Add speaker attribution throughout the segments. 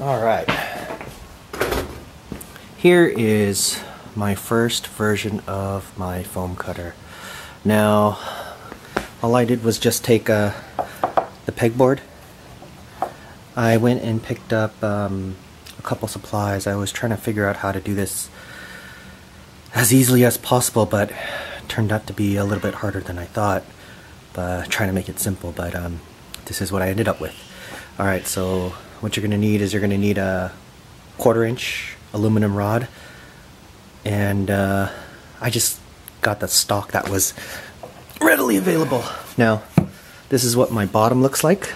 Speaker 1: Alright. Here is my first version of my foam cutter. Now, all I did was just take uh, the pegboard. I went and picked up um, a couple supplies. I was trying to figure out how to do this as easily as possible, but turned out to be a little bit harder than I thought. But trying to make it simple, but um, this is what I ended up with. Alright, so what you're going to need is you're going to need a quarter inch aluminum rod and uh, I just got the stock that was readily available. Now this is what my bottom looks like.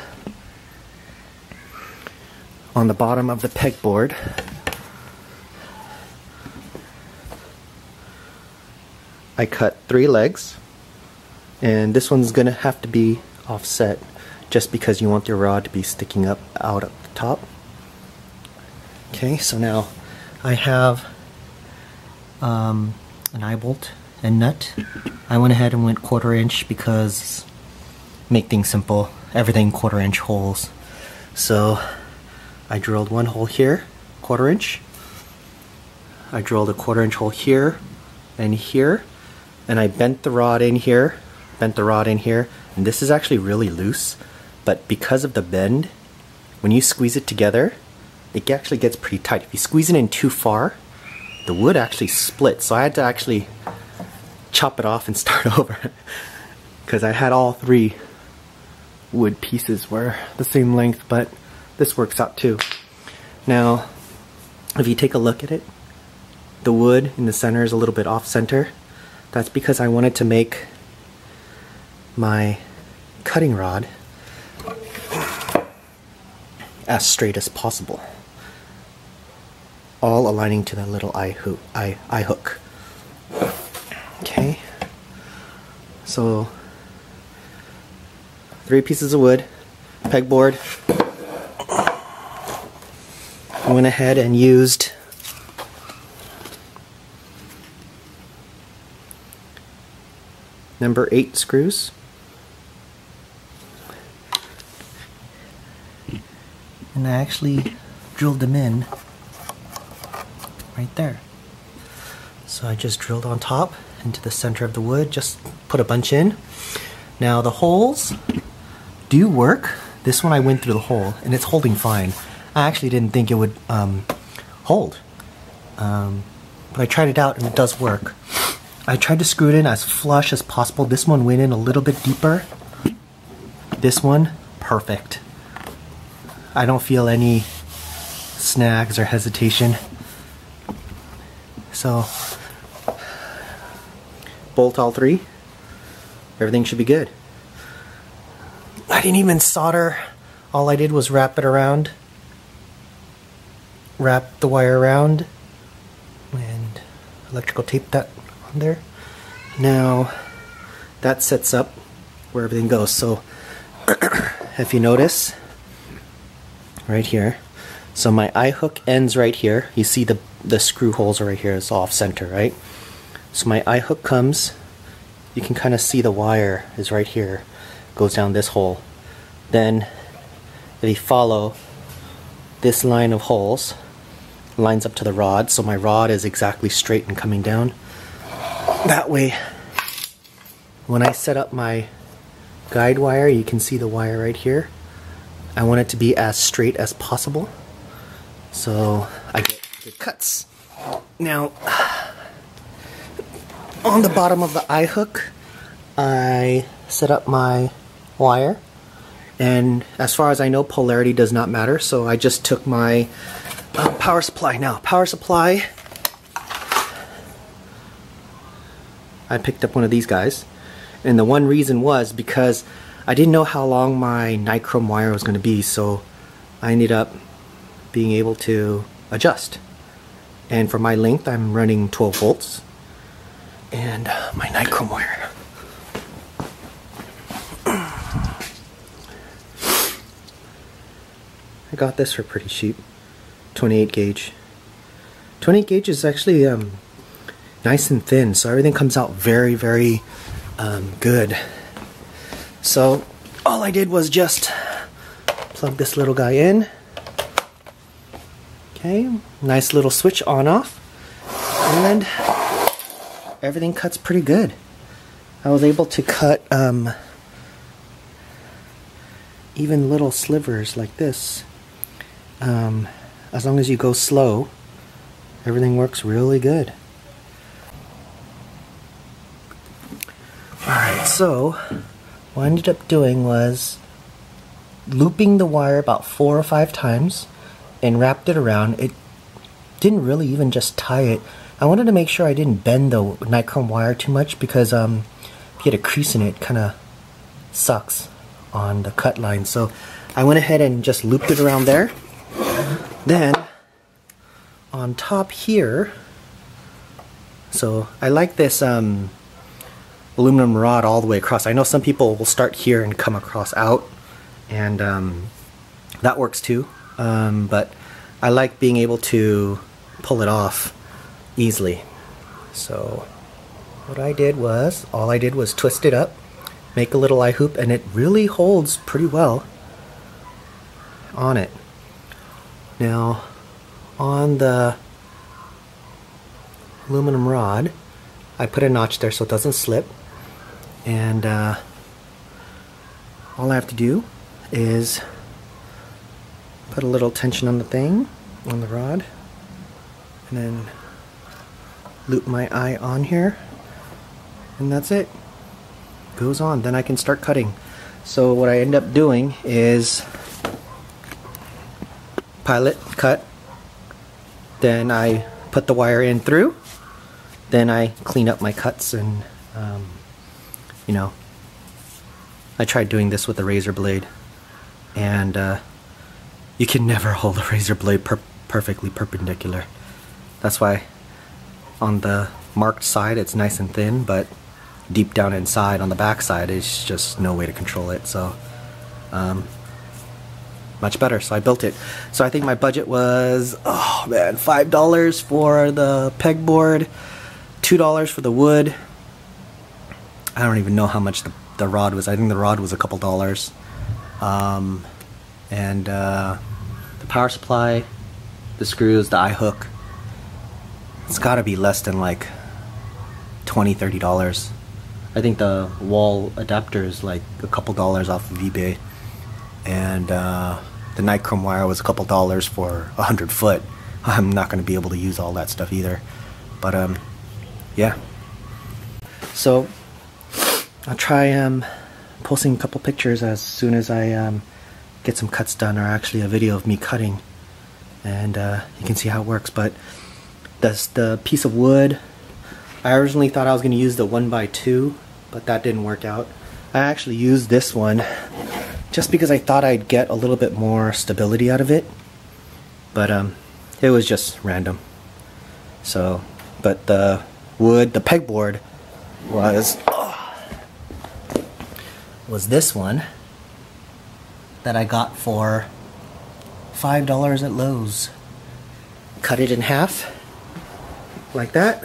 Speaker 1: On the bottom of the pegboard I cut three legs and this one's gonna have to be offset just because you want your rod to be sticking up out the top. Okay, so now I have um, an eye bolt and nut. I went ahead and went quarter inch because make things simple, everything quarter inch holes. So I drilled one hole here, quarter inch. I drilled a quarter inch hole here and here and I bent the rod in here, bent the rod in here, and this is actually really loose but because of the bend, when you squeeze it together, it actually gets pretty tight. If you squeeze it in too far, the wood actually splits. So I had to actually chop it off and start over because I had all three wood pieces were the same length, but this works out too. Now, if you take a look at it, the wood in the center is a little bit off center. That's because I wanted to make my cutting rod as straight as possible. All aligning to that little eye, hook. eye, eye hook. Okay, so three pieces of wood, pegboard. I went ahead and used number eight screws. And I actually drilled them in right there. So I just drilled on top into the center of the wood, just put a bunch in. Now the holes do work. This one I went through the hole and it's holding fine. I actually didn't think it would um, hold. Um, but I tried it out and it does work. I tried to screw it in as flush as possible. This one went in a little bit deeper. This one, perfect. I don't feel any snags or hesitation. So, bolt all three. Everything should be good. I didn't even solder. All I did was wrap it around. Wrap the wire around and electrical tape that on there. Now, that sets up where everything goes. So, if you notice, right here. So my eye hook ends right here. You see the, the screw holes are right here. It's off center, right? So my eye hook comes, you can kind of see the wire is right here. Goes down this hole. Then if you follow this line of holes, lines up to the rod. So my rod is exactly straight and coming down. That way, when I set up my guide wire, you can see the wire right here. I want it to be as straight as possible. So I get good cuts. Now, on the bottom of the eye hook, I set up my wire. And as far as I know polarity does not matter. So I just took my uh, power supply. Now power supply. I picked up one of these guys. And the one reason was because I didn't know how long my nichrome wire was going to be, so I ended up being able to adjust. And for my length, I'm running 12 volts. And my nichrome wire. I got this for pretty cheap. 28 gauge. 28 gauge is actually um, nice and thin, so everything comes out very, very um, good. So all I did was just plug this little guy in Okay, nice little switch on off. And everything cuts pretty good. I was able to cut um, even little slivers like this. Um, as long as you go slow, everything works really good. Alright, so what I ended up doing was looping the wire about four or five times and wrapped it around. It didn't really even just tie it. I wanted to make sure I didn't bend the nichrome wire too much because um, if you get a crease in it, it kind of sucks on the cut line. So I went ahead and just looped it around there. Then on top here, so I like this um, aluminum rod all the way across. I know some people will start here and come across out and um, that works too. Um, but I like being able to pull it off easily. So what I did was, all I did was twist it up, make a little eye hoop, and it really holds pretty well on it. Now, on the aluminum rod, I put a notch there so it doesn't slip. And uh, all I have to do is put a little tension on the thing, on the rod, and then loop my eye on here, and that's it. Goes on, then I can start cutting. So what I end up doing is pilot, cut, then I put the wire in through, then I clean up my cuts and, um, you know, I tried doing this with a razor blade and uh, you can never hold a razor blade per perfectly perpendicular. That's why on the marked side it's nice and thin, but deep down inside on the back side is just no way to control it. So um, much better. So I built it. So I think my budget was oh man, five dollars for the pegboard, two dollars for the wood. I don't even know how much the, the rod was. I think the rod was a couple dollars. Um, and uh, the power supply, the screws, the eye hook. It's got to be less than like 20 30 dollars. I think the wall adapter is like a couple dollars off of eBay, and uh, the nichrome wire was a couple dollars for a hundred foot. I'm not going to be able to use all that stuff either, but um, yeah. So I'll try um posting a couple pictures as soon as I um get some cuts done, or actually a video of me cutting, and uh, you can see how it works. But that's the piece of wood. I originally thought I was going to use the 1x2, but that didn't work out. I actually used this one just because I thought I'd get a little bit more stability out of it. But um, it was just random. So, but the wood, the pegboard was was this one that I got for five dollars at Lowe's. Cut it in half like that.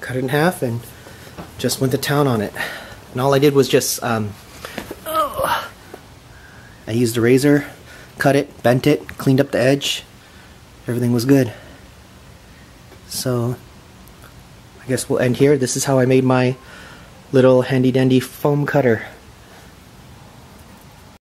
Speaker 1: Cut it in half and just went to town on it. And all I did was just um, I used a razor, cut it, bent it, cleaned up the edge. Everything was good. So I guess we'll end here. This is how I made my little handy dandy foam cutter.